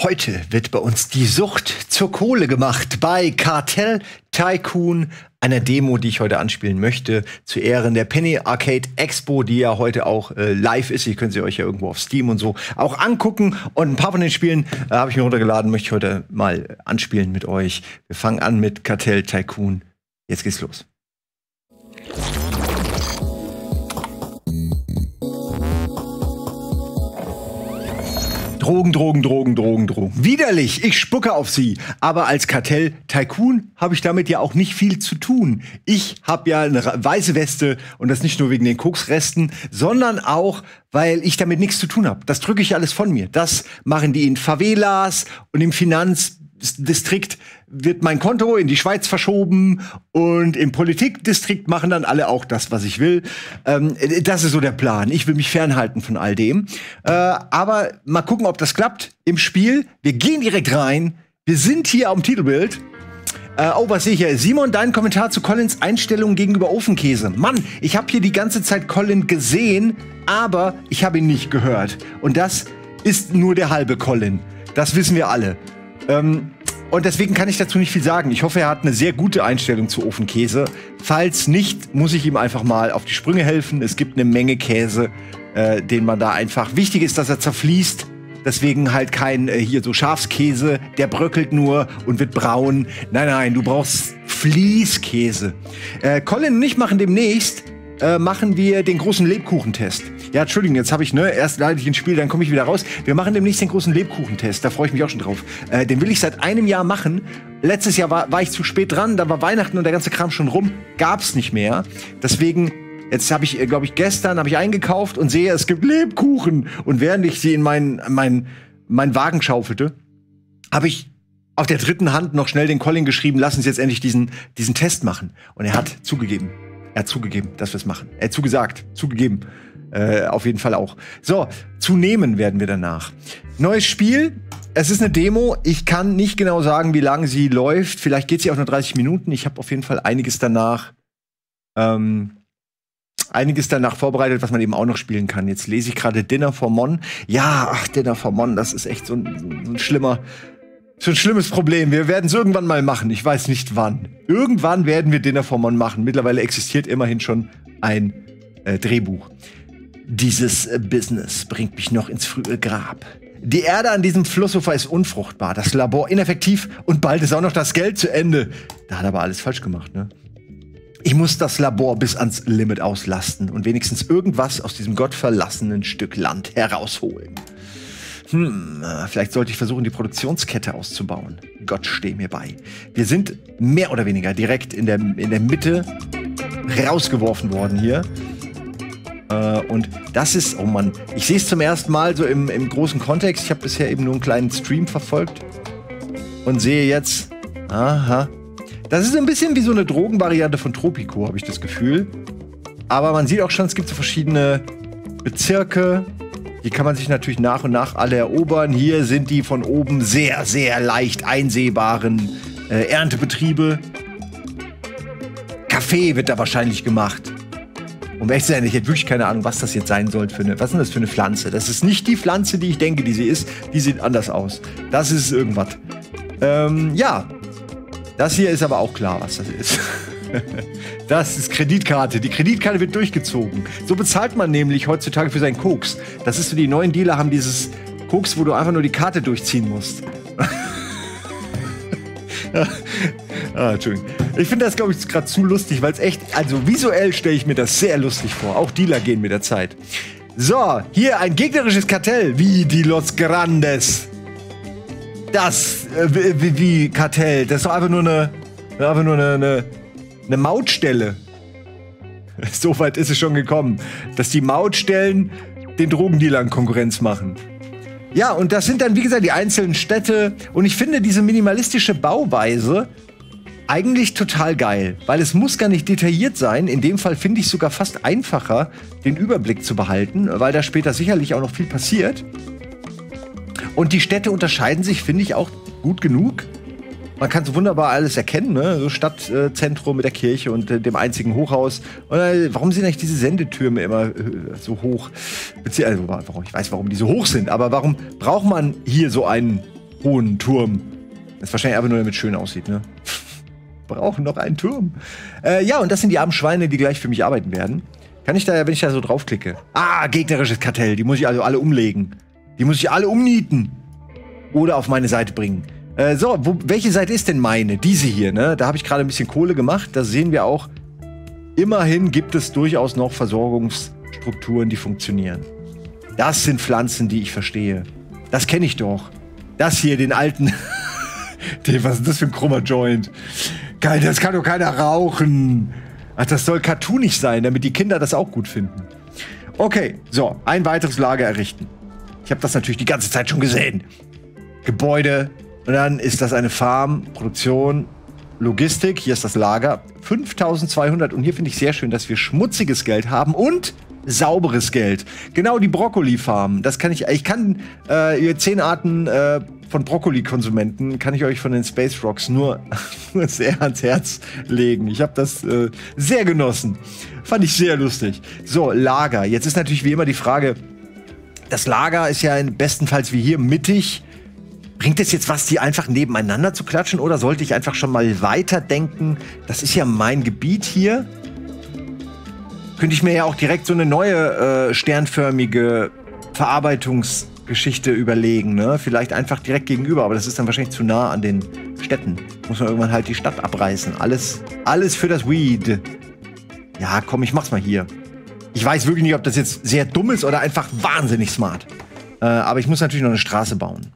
Heute wird bei uns die Sucht zur Kohle gemacht bei Cartel Tycoon, einer Demo, die ich heute anspielen möchte, zu Ehren der Penny Arcade Expo, die ja heute auch äh, live ist. Ihr könnt sie euch ja irgendwo auf Steam und so auch angucken. Und ein paar von den Spielen äh, habe ich mir runtergeladen, möchte ich heute mal anspielen mit euch. Wir fangen an mit Cartel Tycoon. Jetzt geht's los. Drogen, Drogen, Drogen, Drogen, Drogen. Widerlich, ich spucke auf sie. Aber als Kartell-Tycoon habe ich damit ja auch nicht viel zu tun. Ich habe ja eine weiße Weste und das nicht nur wegen den Koksresten, sondern auch, weil ich damit nichts zu tun habe. Das drücke ich alles von mir. Das machen die in Favelas und im Finanz Distrikt wird mein Konto in die Schweiz verschoben und im Politikdistrikt machen dann alle auch das, was ich will. Ähm, das ist so der Plan. Ich will mich fernhalten von all dem. Äh, aber mal gucken, ob das klappt im Spiel. Wir gehen direkt rein. Wir sind hier am Titelbild. Äh, oh, was sehe ich hier? Simon, dein Kommentar zu Collins Einstellung gegenüber Ofenkäse. Mann, ich habe hier die ganze Zeit Colin gesehen, aber ich habe ihn nicht gehört. Und das ist nur der halbe Colin. Das wissen wir alle. Ähm, und deswegen kann ich dazu nicht viel sagen. Ich hoffe, er hat eine sehr gute Einstellung zu Ofenkäse. Falls nicht, muss ich ihm einfach mal auf die Sprünge helfen. Es gibt eine Menge Käse, äh, den man da einfach. Wichtig ist, dass er zerfließt. Deswegen halt kein äh, hier so Schafskäse, der bröckelt nur und wird braun. Nein, nein, du brauchst Fließkäse. Äh, Colin und ich machen demnächst äh, machen wir den großen Lebkuchentest. Ja, Entschuldigung, jetzt habe ich, ne, erst leite ich ins Spiel, dann komme ich wieder raus. Wir machen demnächst den großen Lebkuchentest, da freue ich mich auch schon drauf. Äh, den will ich seit einem Jahr machen. Letztes Jahr war, war ich zu spät dran, da war Weihnachten und der ganze Kram schon rum, gab's nicht mehr. Deswegen Jetzt habe ich, äh, glaube ich, gestern habe ich eingekauft und sehe, es gibt Lebkuchen. Und während ich sie in meinen mein, mein Wagen schaufelte, habe ich auf der dritten Hand noch schnell den Colin geschrieben, lass uns jetzt endlich diesen, diesen Test machen. Und er hat zugegeben. Er hat zugegeben, dass wir es machen. Er hat zugesagt, zugegeben. Äh, auf jeden Fall auch. So, zu nehmen werden wir danach. Neues Spiel. Es ist eine Demo. Ich kann nicht genau sagen, wie lange sie läuft. Vielleicht geht sie auch nur 30 Minuten. Ich habe auf jeden Fall einiges danach, ähm, einiges danach vorbereitet, was man eben auch noch spielen kann. Jetzt lese ich gerade Dinner for Mon. Ja, ach, Dinner for Mon, das ist echt so ein, so ein schlimmer, so ein schlimmes Problem. Wir werden es irgendwann mal machen. Ich weiß nicht wann. Irgendwann werden wir Dinner for Mon machen. Mittlerweile existiert immerhin schon ein äh, Drehbuch. Dieses äh, Business bringt mich noch ins frühe Grab. Die Erde an diesem Flussufer ist unfruchtbar, das Labor ineffektiv und bald ist auch noch das Geld zu Ende. Da hat er aber alles falsch gemacht, ne? Ich muss das Labor bis ans Limit auslasten und wenigstens irgendwas aus diesem gottverlassenen Stück Land herausholen. Hm, vielleicht sollte ich versuchen, die Produktionskette auszubauen. Gott steh mir bei. Wir sind mehr oder weniger direkt in der, in der Mitte rausgeworfen worden hier. Äh, und das ist, oh Mann, ich sehe es zum ersten Mal so im, im großen Kontext. Ich habe bisher eben nur einen kleinen Stream verfolgt und sehe jetzt, aha, das ist ein bisschen wie so eine Drogenvariante von Tropico, habe ich das Gefühl. Aber man sieht auch schon, es gibt so verschiedene Bezirke, die kann man sich natürlich nach und nach alle erobern. Hier sind die von oben sehr, sehr leicht einsehbaren äh, Erntebetriebe. Kaffee wird da wahrscheinlich gemacht. Um ehrlich zu sein, ich hätte wirklich keine Ahnung, was das jetzt sein soll für eine. Was ist denn das für eine Pflanze? Das ist nicht die Pflanze, die ich denke, die sie ist. Die sieht anders aus. Das ist irgendwas. Ähm, ja. Das hier ist aber auch klar, was das ist. Das ist Kreditkarte. Die Kreditkarte wird durchgezogen. So bezahlt man nämlich heutzutage für seinen Koks. Das ist so, die neuen Dealer haben dieses Koks, wo du einfach nur die Karte durchziehen musst. ah, Entschuldigung. Ich finde das, glaube ich, gerade zu lustig, weil es echt, also visuell stelle ich mir das sehr lustig vor. Auch Dealer gehen mit der Zeit. So, hier ein gegnerisches Kartell, wie die Los Grandes. Das, äh, wie, wie Kartell, das ist doch einfach nur eine, einfach nur eine, eine eine Mautstelle. So weit ist es schon gekommen, dass die Mautstellen den Drogendealern Konkurrenz machen. Ja, und das sind dann, wie gesagt, die einzelnen Städte. Und ich finde diese minimalistische Bauweise eigentlich total geil, weil es muss gar nicht detailliert sein. In dem Fall finde ich sogar fast einfacher, den Überblick zu behalten, weil da später sicherlich auch noch viel passiert. Und die Städte unterscheiden sich, finde ich, auch gut genug. Man kann so wunderbar alles erkennen, ne? So Stadtzentrum mit der Kirche und äh, dem einzigen Hochhaus. Und, äh, warum sind eigentlich diese Sendetürme immer äh, so hoch? Bezieh also, warum, ich weiß, warum die so hoch sind, aber warum braucht man hier so einen hohen Turm. Das ist wahrscheinlich einfach nur, damit es schön aussieht, ne? Brauchen noch einen Turm. Äh, ja, und das sind die armen Schweine, die gleich für mich arbeiten werden. Kann ich da, wenn ich da so draufklicke? Ah, gegnerisches Kartell. Die muss ich also alle umlegen. Die muss ich alle umnieten. Oder auf meine Seite bringen. Äh, so, wo, welche Seite ist denn meine? Diese hier, ne? Da habe ich gerade ein bisschen Kohle gemacht. Da sehen wir auch, immerhin gibt es durchaus noch Versorgungsstrukturen, die funktionieren. Das sind Pflanzen, die ich verstehe. Das kenne ich doch. Das hier, den alten. was ist das für ein krummer Joint? Geil, das kann doch keiner rauchen. Ach, das soll cartoonig sein, damit die Kinder das auch gut finden. Okay, so, ein weiteres Lager errichten. Ich habe das natürlich die ganze Zeit schon gesehen. Gebäude. Und dann ist das eine Farm, Produktion, Logistik. Hier ist das Lager. 5200. Und hier finde ich sehr schön, dass wir schmutziges Geld haben und sauberes Geld. Genau die Brokkoli-Farm. Das kann ich. Ich kann äh, zehn Arten äh, von Brokkoli-Konsumenten kann ich euch von den Space Rocks nur, sehr ans Herz legen. Ich habe das äh, sehr genossen. Fand ich sehr lustig. So, Lager. Jetzt ist natürlich wie immer die Frage, das Lager ist ja bestenfalls wie hier mittig. Bringt es jetzt was, die einfach nebeneinander zu klatschen oder sollte ich einfach schon mal weiterdenken? Das ist ja mein Gebiet hier. Könnte ich mir ja auch direkt so eine neue äh, sternförmige Verarbeitungs- Geschichte überlegen, ne? Vielleicht einfach direkt gegenüber, aber das ist dann wahrscheinlich zu nah an den Städten. Muss man irgendwann halt die Stadt abreißen. Alles, alles für das Weed. Ja, komm, ich mach's mal hier. Ich weiß wirklich nicht, ob das jetzt sehr dumm ist oder einfach wahnsinnig smart. Äh, aber ich muss natürlich noch eine Straße bauen.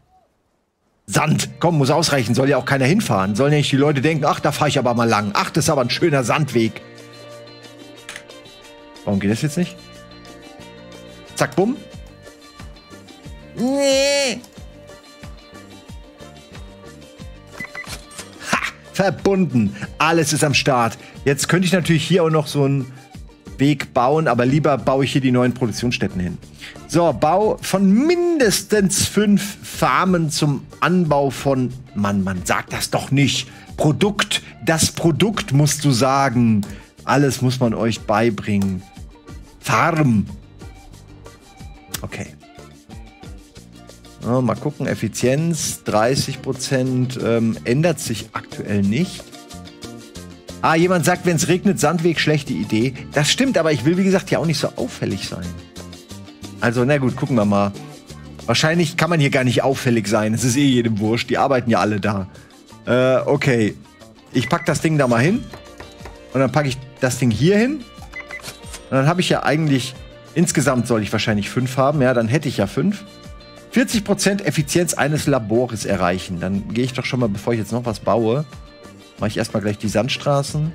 Sand, komm, muss ausreichen, soll ja auch keiner hinfahren. Sollen ja nicht die Leute denken, ach, da fahre ich aber mal lang. Ach, das ist aber ein schöner Sandweg. Warum geht das jetzt nicht? Zack, bumm. Nee. Ha! Verbunden. Alles ist am Start. Jetzt könnte ich natürlich hier auch noch so einen Weg bauen, aber lieber baue ich hier die neuen Produktionsstätten hin. So, Bau von mindestens fünf Farmen zum Anbau von. Mann, man sagt das doch nicht. Produkt. Das Produkt musst du sagen. Alles muss man euch beibringen. Farm. Okay. Ja, mal gucken, Effizienz 30 Prozent ähm, ändert sich aktuell nicht. Ah, jemand sagt, wenn es regnet, Sandweg, schlechte Idee. Das stimmt, aber ich will, wie gesagt, ja auch nicht so auffällig sein. Also, na gut, gucken wir mal. Wahrscheinlich kann man hier gar nicht auffällig sein. Es ist eh jedem wurscht. Die arbeiten ja alle da. Äh, okay. Ich pack das Ding da mal hin. Und dann packe ich das Ding hier hin. Und dann habe ich ja eigentlich. Insgesamt soll ich wahrscheinlich fünf haben. Ja, dann hätte ich ja fünf. 40% Effizienz eines Labors erreichen. Dann gehe ich doch schon mal, bevor ich jetzt noch was baue, mache ich erstmal gleich die Sandstraßen.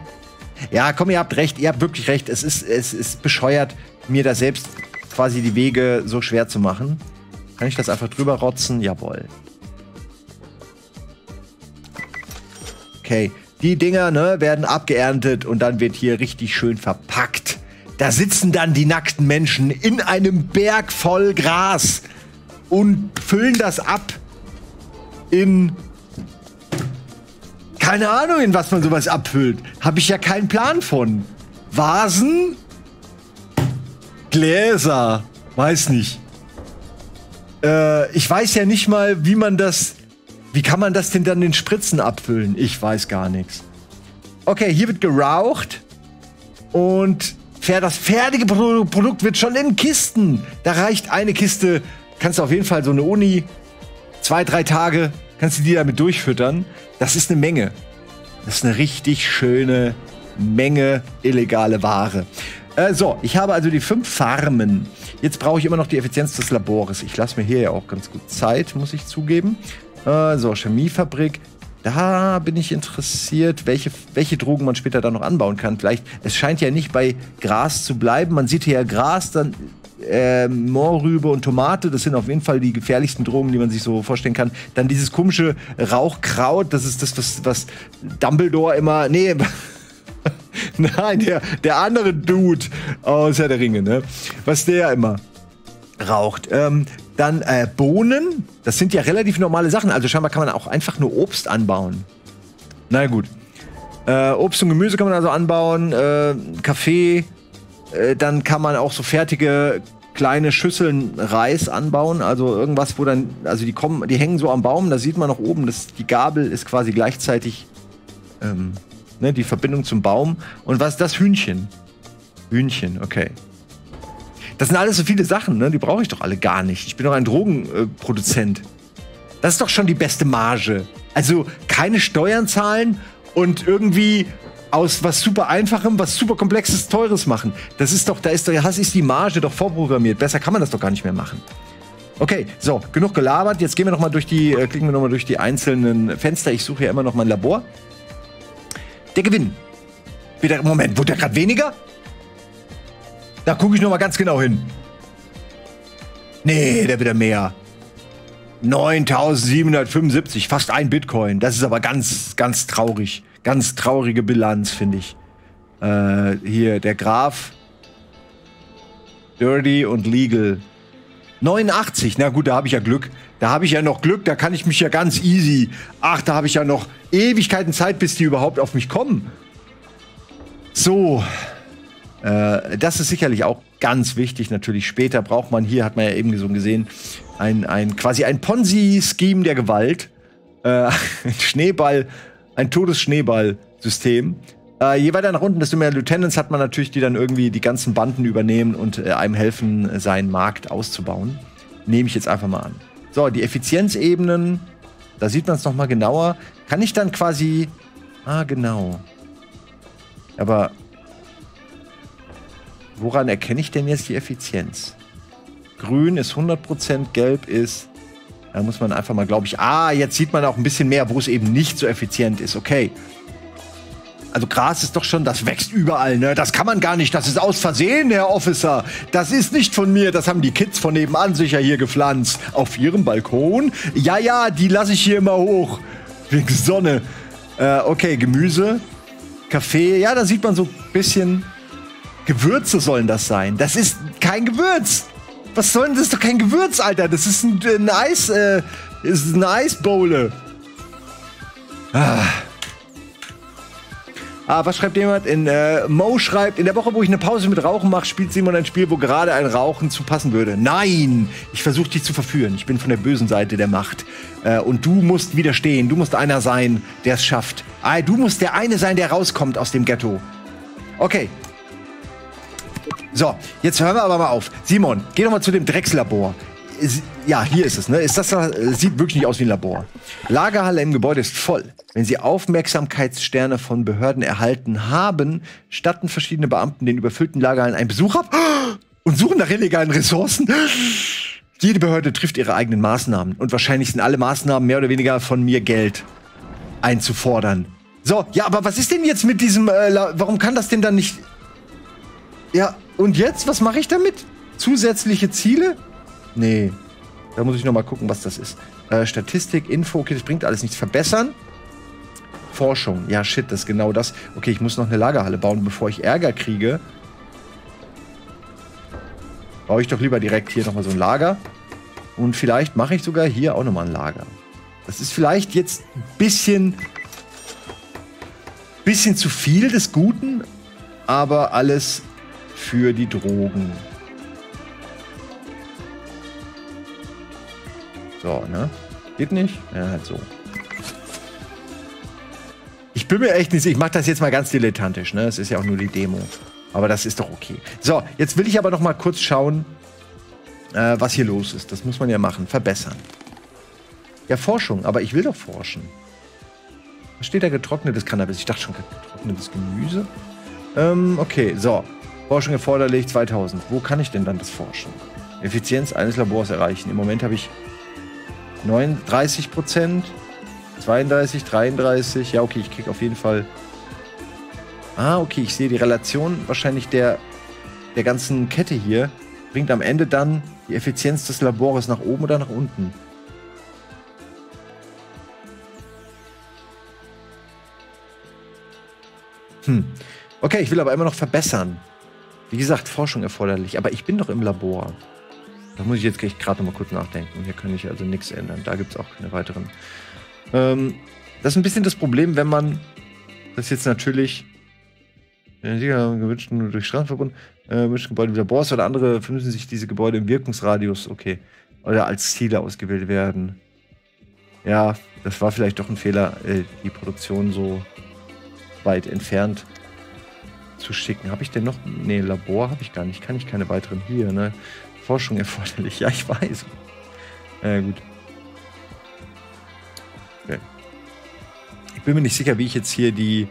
Ja, komm, ihr habt recht, ihr habt wirklich recht. Es ist, es ist bescheuert, mir da selbst quasi die Wege so schwer zu machen. Kann ich das einfach drüber rotzen? Jawohl. Okay, die Dinger ne, werden abgeerntet und dann wird hier richtig schön verpackt. Da sitzen dann die nackten Menschen in einem Berg voll Gras und füllen das ab in keine Ahnung, in was man sowas abfüllt. Habe ich ja keinen Plan von. Vasen? Gläser? Weiß nicht. Äh, ich weiß ja nicht mal, wie man das. Wie kann man das denn dann in Spritzen abfüllen? Ich weiß gar nichts. Okay, hier wird geraucht. Und das fertige Produkt wird schon in Kisten. Da reicht eine Kiste kannst du auf jeden Fall so eine Uni, zwei, drei Tage, kannst du die damit durchfüttern. Das ist eine Menge. Das ist eine richtig schöne Menge illegale Ware. Äh, so, ich habe also die fünf Farmen. Jetzt brauche ich immer noch die Effizienz des Labors. Ich lasse mir hier ja auch ganz gut Zeit, muss ich zugeben. Äh, so, Chemiefabrik. Da bin ich interessiert, welche, welche Drogen man später dann noch anbauen kann. Vielleicht, es scheint ja nicht bei Gras zu bleiben. Man sieht hier ja Gras, dann äh, Mohrrübe und Tomate, das sind auf jeden Fall die gefährlichsten Drogen, die man sich so vorstellen kann. Dann dieses komische Rauchkraut, das ist das, was, was Dumbledore immer. Nee. Nein, der, der andere Dude aus Herr der Ringe, ne? Was der immer raucht. Ähm, dann äh, Bohnen, das sind ja relativ normale Sachen. Also scheinbar kann man auch einfach nur Obst anbauen. Na gut. Äh, Obst und Gemüse kann man also anbauen, äh, Kaffee, äh, dann kann man auch so fertige kleine Schüsseln Reis anbauen, also irgendwas, wo dann, also die kommen, die hängen so am Baum, da sieht man noch oben, dass die Gabel ist quasi gleichzeitig ähm, ne, die Verbindung zum Baum. Und was ist das Hühnchen? Hühnchen, okay. Das sind alles so viele Sachen, ne? Die brauche ich doch alle gar nicht. Ich bin doch ein Drogenproduzent. Das ist doch schon die beste Marge. Also keine Steuern zahlen und irgendwie aus was super einfachem, was super komplexes, teures machen. Das ist doch, da ist, da ist die Marge doch vorprogrammiert. Besser kann man das doch gar nicht mehr machen. Okay, so, genug gelabert. Jetzt gehen wir noch mal durch die, äh, klicken wir noch mal durch die einzelnen Fenster. Ich suche ja immer noch mein Labor. Der Gewinn. Wieder, Moment, wurde der gerade weniger? Da gucke ich noch mal ganz genau hin. Nee, der wieder mehr. 9775, fast ein Bitcoin. Das ist aber ganz, ganz traurig. Ganz traurige Bilanz, finde ich. Äh, hier, der Graf. Dirty und Legal. 89, na gut, da habe ich ja Glück. Da habe ich ja noch Glück, da kann ich mich ja ganz easy. Ach, da habe ich ja noch Ewigkeiten Zeit, bis die überhaupt auf mich kommen. So. Äh, das ist sicherlich auch ganz wichtig. Natürlich später braucht man, hier hat man ja eben so gesehen, ein, ein quasi ein Ponzi-Scheme der Gewalt. Äh, Schneeball ein Todesschneeball-System. Äh, je weiter nach unten, desto mehr Lieutenants hat man natürlich, die dann irgendwie die ganzen Banden übernehmen und äh, einem helfen, seinen Markt auszubauen. Nehme ich jetzt einfach mal an. So, die Effizienzebenen, da sieht man es nochmal genauer. Kann ich dann quasi. Ah, genau. Aber woran erkenne ich denn jetzt die Effizienz? Grün ist 100%, gelb ist da muss man einfach mal, glaube ich, ah, jetzt sieht man auch ein bisschen mehr, wo es eben nicht so effizient ist. Okay. Also Gras ist doch schon, das wächst überall, ne? Das kann man gar nicht. Das ist aus Versehen, Herr Officer. Das ist nicht von mir. Das haben die Kids von nebenan sicher hier gepflanzt. Auf ihrem Balkon? Ja, ja, die lasse ich hier immer hoch. Wegen Sonne. Äh, okay, Gemüse, Kaffee. Ja, da sieht man so ein bisschen. Gewürze sollen das sein. Das ist kein Gewürz. Was soll denn das? ist doch kein Gewürz, Alter. Das ist ein, ein Eis, äh, ist eine Eisbowle. Ah. Ah, was schreibt jemand? In, äh, Mo schreibt, in der Woche, wo ich eine Pause mit Rauchen mache, spielt Simon ein Spiel, wo gerade ein Rauchen zu passen würde. Nein! Ich versuche dich zu verführen. Ich bin von der bösen Seite der Macht. Äh, und du musst widerstehen. Du musst einer sein, der es schafft. Ah, du musst der eine sein, der rauskommt aus dem Ghetto. Okay, so, jetzt hören wir aber mal auf. Simon, geh doch mal zu dem Dreckslabor. Ja, hier ist es. Ne? Ist das, sieht wirklich nicht aus wie ein Labor. Lagerhalle im Gebäude ist voll. Wenn Sie Aufmerksamkeitssterne von Behörden erhalten haben, statten verschiedene Beamten den überfüllten Lagerhallen einen Besuch ab und suchen nach illegalen Ressourcen. Jede Behörde trifft ihre eigenen Maßnahmen. Und wahrscheinlich sind alle Maßnahmen mehr oder weniger von mir Geld einzufordern. So, ja, aber was ist denn jetzt mit diesem, äh, warum kann das denn dann nicht ja, und jetzt? Was mache ich damit? Zusätzliche Ziele? Nee. Da muss ich noch mal gucken, was das ist. Äh, Statistik, Info, okay, das bringt alles nichts. Verbessern? Forschung. Ja, shit, das ist genau das. Okay, ich muss noch eine Lagerhalle bauen, bevor ich Ärger kriege. Baue ich doch lieber direkt hier noch mal so ein Lager. Und vielleicht mache ich sogar hier auch noch mal ein Lager. Das ist vielleicht jetzt ein bisschen, bisschen zu viel des Guten, aber alles für die Drogen. So, ne? Geht nicht? Ja, halt so. Ich bin mir echt nicht sicher. Ich mache das jetzt mal ganz dilettantisch, ne? Es ist ja auch nur die Demo. Aber das ist doch okay. So, jetzt will ich aber noch mal kurz schauen, äh, was hier los ist. Das muss man ja machen. Verbessern. Ja, Forschung. Aber ich will doch forschen. Was steht da? Getrocknetes Cannabis. Ich dachte schon, getrocknetes Gemüse. Ähm, okay, so. Forschung erforderlich 2000. Wo kann ich denn dann das forschen? Effizienz eines Labors erreichen. Im Moment habe ich 39 Prozent, 32, 33. Ja, okay, ich kriege auf jeden Fall. Ah, okay, ich sehe die Relation wahrscheinlich der, der ganzen Kette hier. Bringt am Ende dann die Effizienz des Labors nach oben oder nach unten. Hm. Okay, ich will aber immer noch verbessern. Wie gesagt, Forschung erforderlich, aber ich bin doch im Labor. Da muss ich jetzt gerade noch mal kurz nachdenken. Hier kann ich also nichts ändern. Da gibt es auch keine weiteren. Ähm, das ist ein bisschen das Problem, wenn man das jetzt natürlich gewünschten durch Straßenverbund, äh, gewünschten Gebäude wieder Boss oder andere müssen sich diese Gebäude im Wirkungsradius, okay, oder als Ziele ausgewählt werden. Ja, das war vielleicht doch ein Fehler, äh, die Produktion so weit entfernt zu schicken. Habe ich denn noch? Nee, Labor habe ich gar nicht. Kann ich keine weiteren hier, ne? Forschung erforderlich. Ja, ich weiß. Äh, gut. Okay. Ich bin mir nicht sicher, wie ich jetzt hier die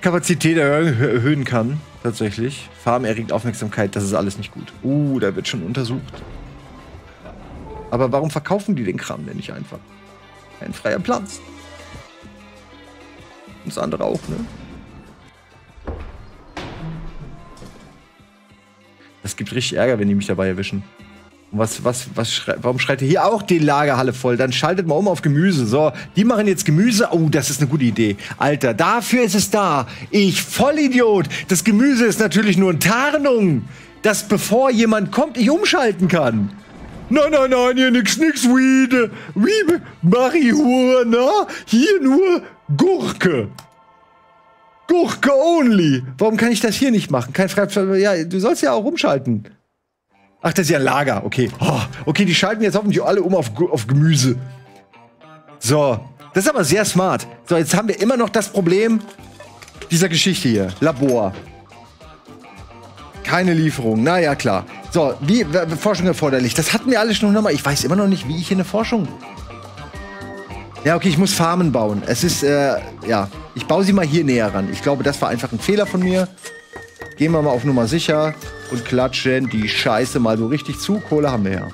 Kapazität erhöhen kann. Tatsächlich. Farm erregt Aufmerksamkeit, das ist alles nicht gut. Uh, da wird schon untersucht. Aber warum verkaufen die den Kram denn nicht einfach? Ein freier Platz. Und das andere auch, ne? Das gibt richtig Ärger, wenn die mich dabei erwischen. Und was, was, was schrei warum schreit ihr hier auch die Lagerhalle voll? Dann schaltet mal um auf Gemüse. So, die machen jetzt Gemüse. Oh, das ist eine gute Idee. Alter, dafür ist es da. Ich Vollidiot. Das Gemüse ist natürlich nur eine Tarnung. Dass bevor jemand kommt, ich umschalten kann. Nein, nein, nein, hier nix, nix Weed. Weed, Marihuana. Hier nur Gurke. Gurke only. Warum kann ich das hier nicht machen? Kein Frei Ja, du sollst ja auch umschalten. Ach, das ist ja ein Lager. Okay. Oh, okay, die schalten jetzt hoffentlich alle um auf, auf Gemüse. So. Das ist aber sehr smart. So, jetzt haben wir immer noch das Problem dieser Geschichte hier. Labor. Keine Lieferung. Naja, klar. So, wie Forschung erforderlich. Das hatten wir alle schon nochmal. Ich weiß immer noch nicht, wie ich hier eine Forschung. Ja, okay, ich muss Farmen bauen. Es ist, äh, ja. Ich baue sie mal hier näher ran. Ich glaube, das war einfach ein Fehler von mir. Gehen wir mal auf Nummer sicher und klatschen die Scheiße mal so richtig zu. Kohle haben wir ja.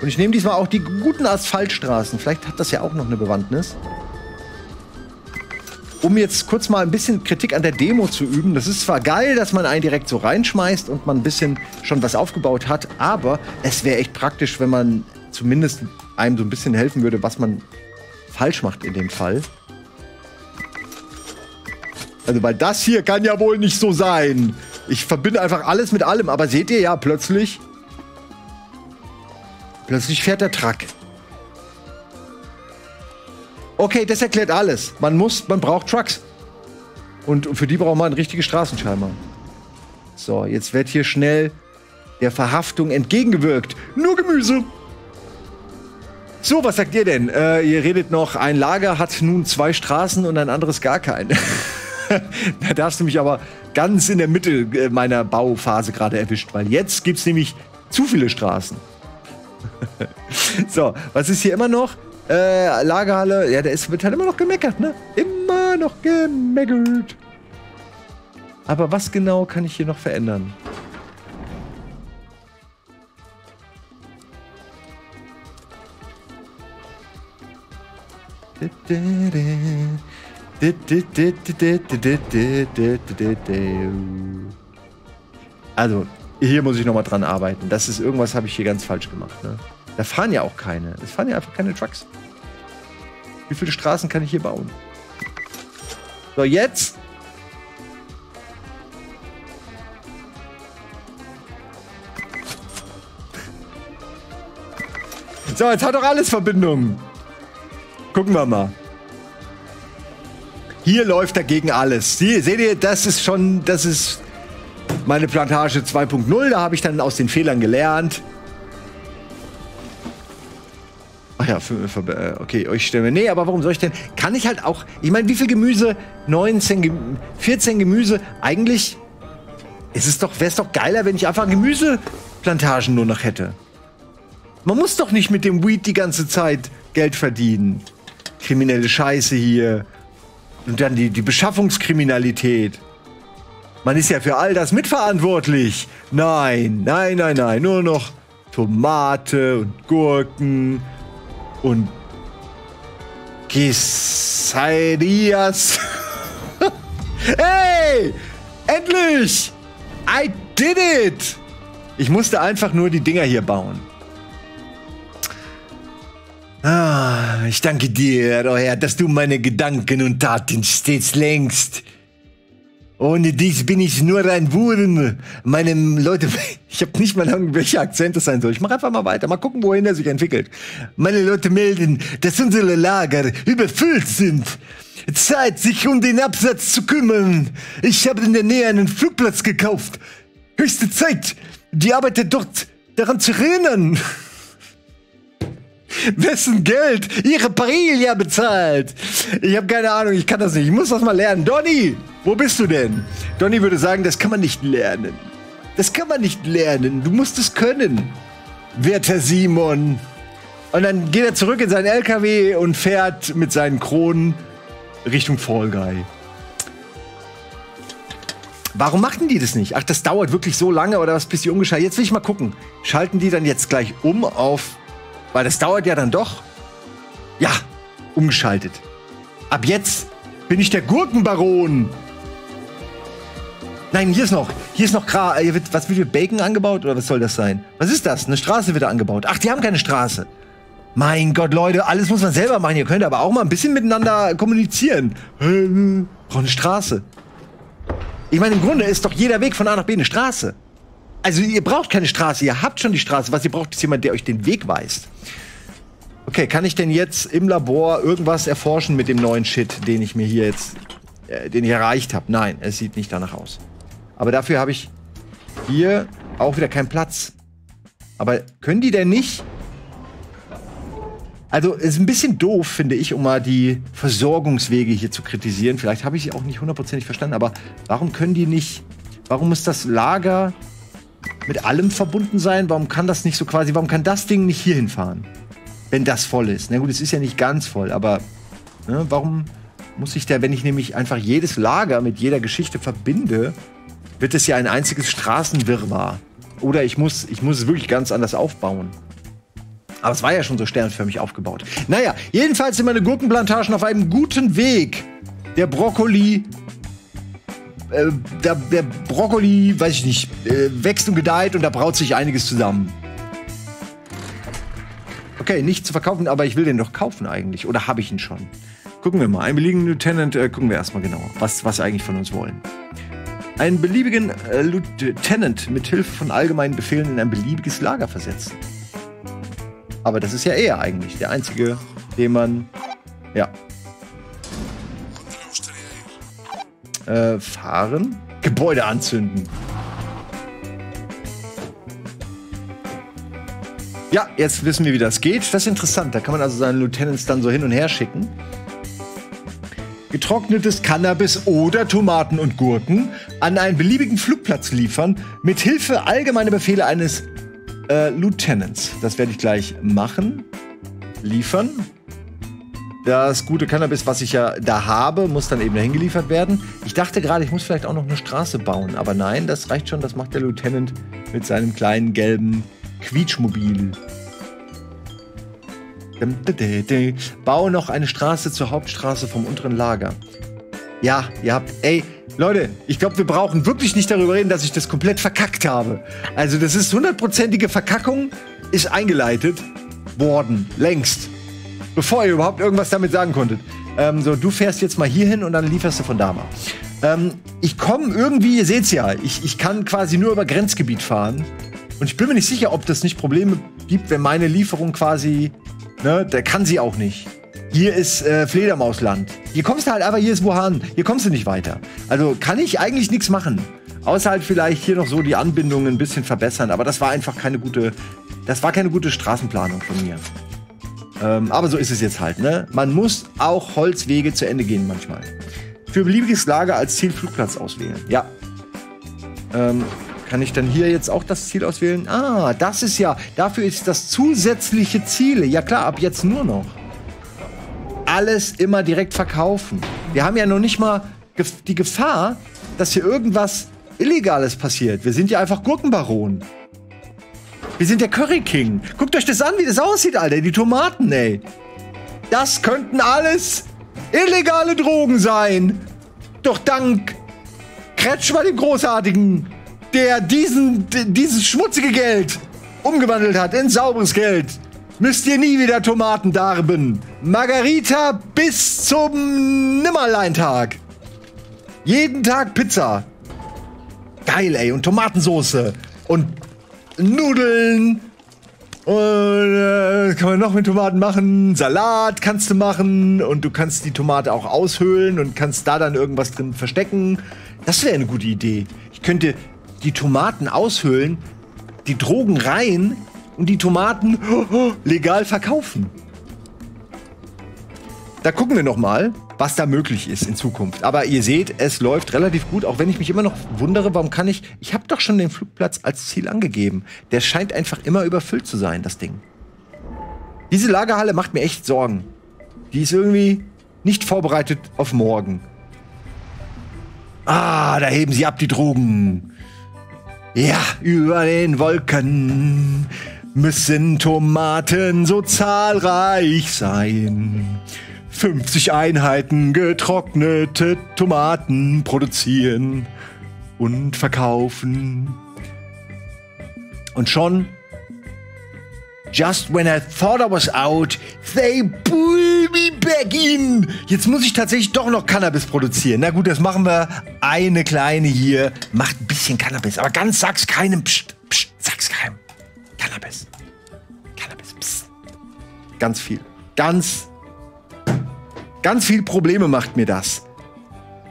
Und ich nehme diesmal auch die guten Asphaltstraßen. Vielleicht hat das ja auch noch eine Bewandtnis um jetzt kurz mal ein bisschen Kritik an der Demo zu üben. Das ist zwar geil, dass man einen direkt so reinschmeißt und man ein bisschen schon was aufgebaut hat, aber es wäre echt praktisch, wenn man zumindest einem so ein bisschen helfen würde, was man falsch macht in dem Fall. Also, weil das hier kann ja wohl nicht so sein. Ich verbinde einfach alles mit allem, aber seht ihr ja plötzlich. Plötzlich fährt der Truck. Okay, das erklärt alles. Man muss, man braucht Trucks. Und für die braucht man richtige Straßen scheinbar. So, jetzt wird hier schnell der Verhaftung entgegengewirkt. Nur Gemüse. So, was sagt ihr denn? Äh, ihr redet noch, ein Lager hat nun zwei Straßen und ein anderes gar keine. da darfst du mich aber ganz in der Mitte äh, meiner Bauphase gerade erwischt, weil jetzt gibt es nämlich zu viele Straßen. so, was ist hier immer noch? Äh, Lagerhalle, ja, ist, wird halt immer noch gemeckert, ne? Immer noch gemeckert. Aber was genau kann ich hier noch verändern? Also, hier muss ich noch mal dran arbeiten. Das ist irgendwas habe ich hier ganz falsch gemacht. Ne? Da fahren ja auch keine. Es fahren ja einfach keine Trucks. Wie viele Straßen kann ich hier bauen? So, jetzt. So, jetzt hat doch alles Verbindung. Gucken wir mal. Hier läuft dagegen alles. Sie, seht ihr, das ist schon, das ist meine Plantage 2.0. Da habe ich dann aus den Fehlern gelernt. ja, für, für, äh, okay, euch stellen wir. Nee, aber warum soll ich denn? Kann ich halt auch. Ich meine, wie viel Gemüse? 19, 14 Gemüse. Eigentlich ist es doch, wäre es doch geiler, wenn ich einfach Gemüseplantagen nur noch hätte. Man muss doch nicht mit dem Weed die ganze Zeit Geld verdienen. Kriminelle Scheiße hier. Und dann die, die Beschaffungskriminalität. Man ist ja für all das mitverantwortlich. Nein, nein, nein, nein. Nur noch Tomate und Gurken und Quesadillas. hey! Endlich! I did it! Ich musste einfach nur die Dinger hier bauen. Ah, ich danke dir, oh Herr, dass du meine Gedanken und Taten stets längst. Ohne dich bin ich nur ein Wurm. Meine Leute, ich habe nicht mal Ahnung, welcher Akzent das sein soll. Ich mache einfach mal weiter, mal gucken, wohin er sich entwickelt. Meine Leute melden, dass unsere Lager überfüllt sind. Zeit, sich um den Absatz zu kümmern. Ich habe in der Nähe einen Flugplatz gekauft. Höchste Zeit, die Arbeiter dort daran zu erinnern. Wessen Geld ihre Parilia bezahlt. Ich habe keine Ahnung, ich kann das nicht. Ich muss das mal lernen. Donny, wo bist du denn? Donny würde sagen, das kann man nicht lernen. Das kann man nicht lernen. Du musst es können. Werter Simon. Und dann geht er zurück in seinen LKW und fährt mit seinen Kronen Richtung Fall Guy. Warum machten die das nicht? Ach, das dauert wirklich so lange oder was, bis die umgeschaltet Jetzt will ich mal gucken. Schalten die dann jetzt gleich um auf weil das dauert ja dann doch. Ja, umgeschaltet. Ab jetzt bin ich der Gurkenbaron. Nein, hier ist noch, hier ist noch Gra hier wird, was wird Bacon angebaut oder was soll das sein? Was ist das? Eine Straße wird da angebaut. Ach, die haben keine Straße. Mein Gott, Leute, alles muss man selber machen. Ihr könnt aber auch mal ein bisschen miteinander kommunizieren. Braucht eine Straße. Ich meine, im Grunde ist doch jeder Weg von A nach B eine Straße. Also ihr braucht keine Straße, ihr habt schon die Straße. Was ihr braucht, ist jemand, der euch den Weg weist. Okay, kann ich denn jetzt im Labor irgendwas erforschen mit dem neuen Shit, den ich mir hier jetzt, äh, den ich erreicht habe? Nein, es sieht nicht danach aus. Aber dafür habe ich hier auch wieder keinen Platz. Aber können die denn nicht? Also, es ist ein bisschen doof, finde ich, um mal die Versorgungswege hier zu kritisieren. Vielleicht habe ich sie auch nicht hundertprozentig verstanden, aber warum können die nicht, warum muss das Lager mit allem verbunden sein? Warum kann das nicht so quasi, warum kann das Ding nicht hier hinfahren? Wenn das voll ist. Na gut, es ist ja nicht ganz voll, aber ne, warum muss ich da, wenn ich nämlich einfach jedes Lager mit jeder Geschichte verbinde, wird es ja ein einziges Straßenwirrwarr. Oder ich muss, ich muss es wirklich ganz anders aufbauen. Aber es war ja schon so sternförmig aufgebaut. Naja, jedenfalls sind meine Gurkenplantagen auf einem guten Weg. Der Brokkoli äh, der, der, Brokkoli, weiß ich nicht, äh, wächst und gedeiht und da braut sich einiges zusammen. Okay, nicht zu verkaufen, aber ich will den doch kaufen eigentlich. Oder habe ich ihn schon? Gucken wir mal. Einen beliebigen Lieutenant, äh, gucken wir erstmal genauer, was, was sie eigentlich von uns wollen. Einen beliebigen äh, Lieutenant mit Hilfe von allgemeinen Befehlen in ein beliebiges Lager versetzen. Aber das ist ja er eigentlich, der einzige, den man. Ja, Äh, fahren. Gebäude anzünden. Ja, jetzt wissen wir, wie das geht. Das ist interessant. Da kann man also seinen Lieutenants dann so hin und her schicken. Getrocknetes Cannabis oder Tomaten und Gurken an einen beliebigen Flugplatz liefern, mit Hilfe allgemeiner Befehle eines äh, Lieutenants. Das werde ich gleich machen. Liefern. Das gute Cannabis, was ich ja da habe, muss dann eben dahin geliefert werden. Ich dachte gerade, ich muss vielleicht auch noch eine Straße bauen, aber nein, das reicht schon. Das macht der Lieutenant mit seinem kleinen gelben Quietschmobil. Baue noch eine Straße zur Hauptstraße vom unteren Lager. Ja, ihr habt, ey, Leute, ich glaube, wir brauchen wirklich nicht darüber reden, dass ich das komplett verkackt habe. Also, das ist hundertprozentige Verkackung, ist eingeleitet worden, längst bevor ihr überhaupt irgendwas damit sagen konntet. Ähm, so, du fährst jetzt mal hier hin und dann lieferst du von da mal. Ähm, ich komme irgendwie, ihr seht's ja, ich, ich kann quasi nur über Grenzgebiet fahren. Und ich bin mir nicht sicher, ob das nicht Probleme gibt, wenn meine Lieferung quasi, ne, der kann sie auch nicht. Hier ist äh, Fledermausland. Hier kommst du halt einfach, hier ist Wuhan. Hier kommst du nicht weiter. Also kann ich eigentlich nichts machen. Außer halt vielleicht hier noch so die Anbindungen ein bisschen verbessern. Aber das war einfach keine gute, das war keine gute Straßenplanung von mir. Ähm, aber so ist es jetzt halt, ne? Man muss auch Holzwege zu Ende gehen manchmal. Für beliebiges Lager als Ziel Flugplatz auswählen. Ja. Ähm, kann ich dann hier jetzt auch das Ziel auswählen? Ah, das ist ja, dafür ist das zusätzliche Ziele. Ja klar, ab jetzt nur noch. Alles immer direkt verkaufen. Wir haben ja noch nicht mal die Gefahr, dass hier irgendwas Illegales passiert. Wir sind ja einfach Gurkenbaronen. Wir sind der Curry King. Guckt euch das an, wie das aussieht, Alter. Die Tomaten, ey. Das könnten alles illegale Drogen sein. Doch dank Kretschmer dem Großartigen, der diesen, dieses schmutzige Geld umgewandelt hat in sauberes Geld, müsst ihr nie wieder Tomaten darben. Margarita bis zum Nimmerleintag. Jeden Tag Pizza. Geil, ey. Und Tomatensoße. Und Nudeln. Und äh, kann man noch mit Tomaten machen. Salat kannst du machen. Und du kannst die Tomate auch aushöhlen und kannst da dann irgendwas drin verstecken. Das wäre eine gute Idee. Ich könnte die Tomaten aushöhlen, die Drogen rein und die Tomaten legal verkaufen. Da gucken wir noch mal, was da möglich ist in Zukunft. Aber ihr seht, es läuft relativ gut, auch wenn ich mich immer noch wundere, warum kann ich. Ich habe doch schon den Flugplatz als Ziel angegeben. Der scheint einfach immer überfüllt zu sein, das Ding. Diese Lagerhalle macht mir echt Sorgen. Die ist irgendwie nicht vorbereitet auf morgen. Ah, da heben sie ab die Drogen. Ja, über den Wolken müssen Tomaten so zahlreich sein. 50 Einheiten getrocknete Tomaten produzieren und verkaufen. Und schon, just when I thought I was out, they pull me back in. Jetzt muss ich tatsächlich doch noch Cannabis produzieren. Na gut, das machen wir. Eine kleine hier. Macht ein bisschen Cannabis, aber ganz sag's keinem. Psst, psst, sag's keinem. Cannabis. Cannabis. Psst. Ganz viel. Ganz Ganz viel Probleme macht mir das.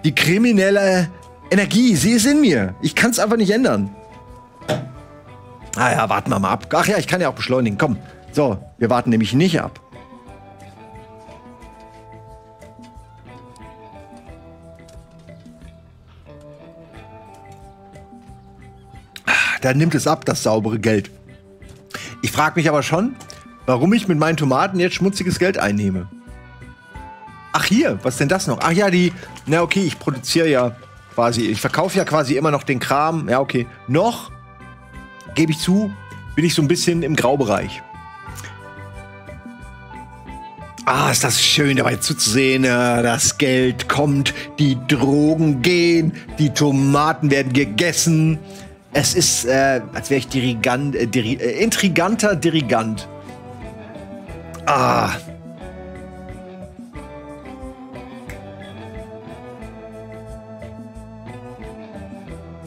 Die kriminelle Energie, sie ist in mir. Ich kann es einfach nicht ändern. Ah ja, warten wir mal ab. Ach ja, ich kann ja auch beschleunigen. Komm. So, wir warten nämlich nicht ab. Ah, da nimmt es ab, das saubere Geld. Ich frage mich aber schon, warum ich mit meinen Tomaten jetzt schmutziges Geld einnehme. Ach hier, was denn das noch? Ach ja, die. Na okay, ich produziere ja quasi, ich verkaufe ja quasi immer noch den Kram. Ja, okay. Noch, gebe ich zu, bin ich so ein bisschen im Graubereich. Ah, ist das schön dabei zuzusehen. Das Geld kommt, die Drogen gehen, die Tomaten werden gegessen. Es ist, äh, als wäre ich Dirigant, äh, Diri äh, intriganter Dirigant. Ah,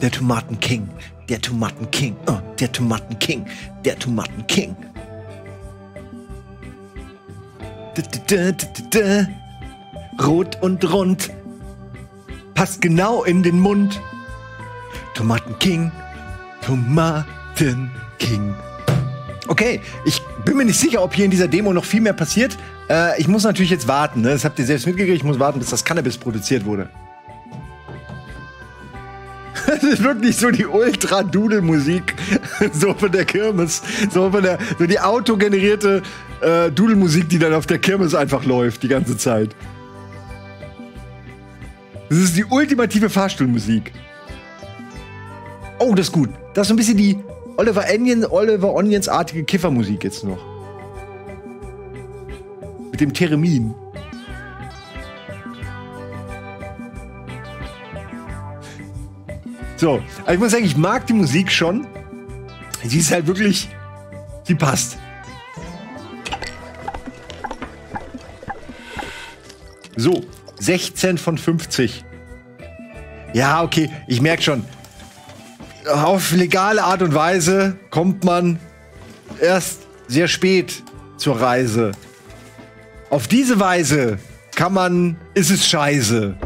Der Tomatenking, der Tomatenking, oh, der Tomatenking, der Tomatenking. Rot und rund, passt genau in den Mund. Tomatenking, Tomatenking. Okay, ich bin mir nicht sicher, ob hier in dieser Demo noch viel mehr passiert. Äh, ich muss natürlich jetzt warten. Ne? Das habt ihr selbst mitgekriegt. Ich muss warten, bis das Cannabis produziert wurde. Das ist wirklich so die Ultra-Dudel-Musik. so von der Kirmes. So von der, so die autogenerierte äh, Dudel-Musik, die dann auf der Kirmes einfach läuft, die ganze Zeit. Das ist die ultimative Fahrstuhlmusik. Oh, das ist gut. Das ist so ein bisschen die Oliver Onions, Oliver Onions-artige Kiffermusik jetzt noch. Mit dem Theremin. So, also ich muss sagen, ich mag die Musik schon. Sie ist halt wirklich, sie passt. So, 16 von 50. Ja, okay, ich merke schon. Auf legale Art und Weise kommt man erst sehr spät zur Reise. Auf diese Weise kann man, ist es scheiße.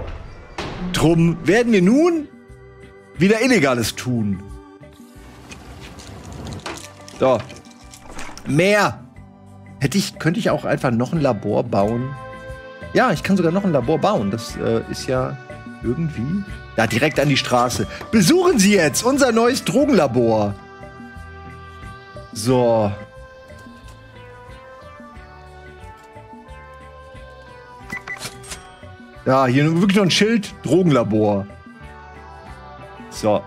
Drum werden wir nun wieder Illegales tun. So. Mehr. Hätte ich, könnte ich auch einfach noch ein Labor bauen? Ja, ich kann sogar noch ein Labor bauen. Das äh, ist ja irgendwie. Da direkt an die Straße. Besuchen Sie jetzt unser neues Drogenlabor. So. Ja, hier wirklich noch ein Schild. Drogenlabor. So.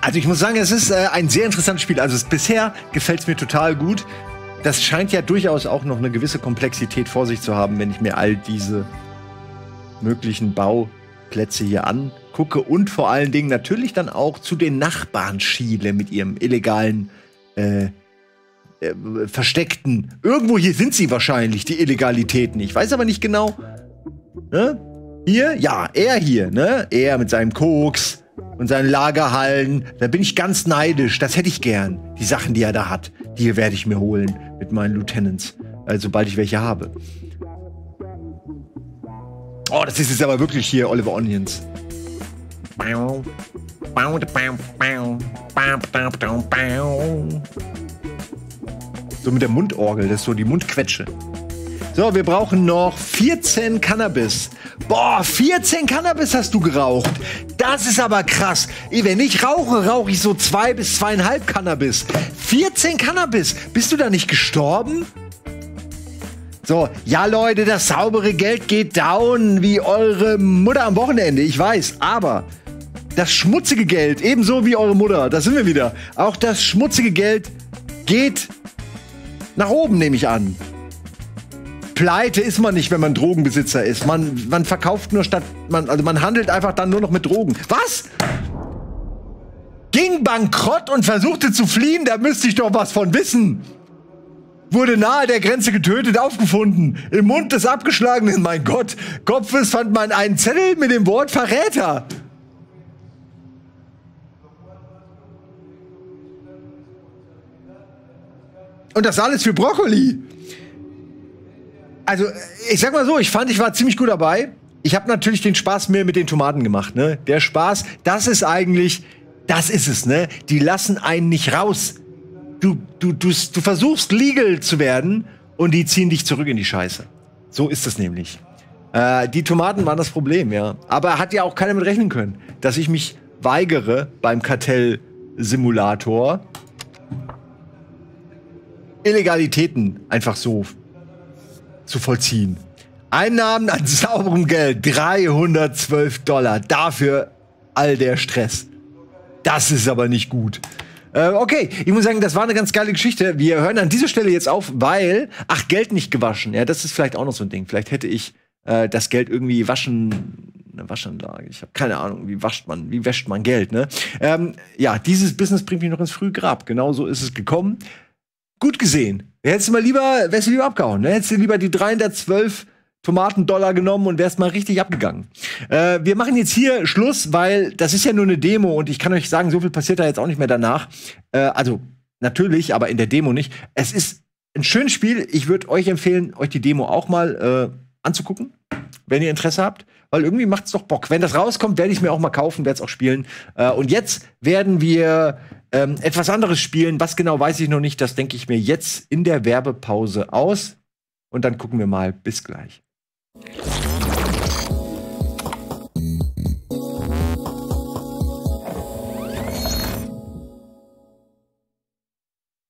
Also ich muss sagen, es ist äh, ein sehr interessantes Spiel. Also es, bisher gefällt es mir total gut. Das scheint ja durchaus auch noch eine gewisse Komplexität vor sich zu haben, wenn ich mir all diese möglichen Bauplätze hier angucke und vor allen Dingen natürlich dann auch zu den Nachbarn schiele mit ihrem illegalen äh, äh, versteckten. Irgendwo hier sind sie wahrscheinlich, die Illegalitäten. Ich weiß aber nicht genau. Ne? Hier? Ja, er hier, ne? Er mit seinem Koks und seinen Lagerhallen. Da bin ich ganz neidisch. Das hätte ich gern. Die Sachen, die er da hat, die werde ich mir holen mit meinen Lieutenants. Also, sobald ich welche habe. Oh, das ist jetzt aber wirklich hier Oliver Onions. So mit der Mundorgel, das ist so die Mundquetsche. So, wir brauchen noch 14 Cannabis. Boah, 14 Cannabis hast du geraucht. Das ist aber krass. Wenn ich rauche, rauche ich so zwei bis zweieinhalb Cannabis. 14 Cannabis. Bist du da nicht gestorben? So, ja Leute, das saubere Geld geht down wie eure Mutter am Wochenende, ich weiß, aber das schmutzige Geld, ebenso wie eure Mutter, da sind wir wieder. Auch das schmutzige Geld geht nach oben, nehme ich an. Pleite ist man nicht, wenn man Drogenbesitzer ist. Man, man verkauft nur statt, man, also man handelt einfach dann nur noch mit Drogen. Was? Ging bankrott und versuchte zu fliehen, da müsste ich doch was von wissen wurde nahe der Grenze getötet aufgefunden. Im Mund des Abgeschlagenen, mein Gott, Kopfes fand man einen Zettel mit dem Wort Verräter. Und das alles für Brokkoli. Also, ich sag mal so, ich fand, ich war ziemlich gut dabei. Ich habe natürlich den Spaß mehr mit den Tomaten gemacht, ne? Der Spaß, das ist eigentlich, das ist es, ne? Die lassen einen nicht raus du, du, du, du versuchst legal zu werden und die ziehen dich zurück in die Scheiße. So ist es nämlich. Äh, die Tomaten waren das Problem, ja. Aber hat ja auch keiner mit rechnen können, dass ich mich weigere beim Kartellsimulator Illegalitäten einfach so zu vollziehen. Einnahmen an sauberem Geld 312 Dollar. Dafür all der Stress. Das ist aber nicht gut. Äh, okay, ich muss sagen, das war eine ganz geile Geschichte. Wir hören an dieser Stelle jetzt auf, weil, ach, Geld nicht gewaschen. Ja, das ist vielleicht auch noch so ein Ding. Vielleicht hätte ich äh, das Geld irgendwie waschen eine Waschanlage. Ich habe keine Ahnung, wie wascht man, wie wäscht man Geld, ne? Ähm, ja, dieses Business bringt mich noch ins Frühgrab. Genau so ist es gekommen. Gut gesehen. Hättest du mal lieber, wärst du lieber abgehauen, ne? Hättest du lieber die 312 Tomatendollar genommen und wärst mal richtig abgegangen. Äh, wir machen jetzt hier Schluss, weil das ist ja nur eine Demo und ich kann euch sagen, so viel passiert da jetzt auch nicht mehr danach. Äh, also natürlich, aber in der Demo nicht. Es ist ein schönes Spiel. Ich würde euch empfehlen, euch die Demo auch mal äh, anzugucken, wenn ihr Interesse habt. Weil irgendwie macht es doch Bock. Wenn das rauskommt, werde ich mir auch mal kaufen, werde es auch spielen. Äh, und jetzt werden wir ähm, etwas anderes spielen. Was genau weiß ich noch nicht. Das denke ich mir jetzt in der Werbepause aus. Und dann gucken wir mal. Bis gleich.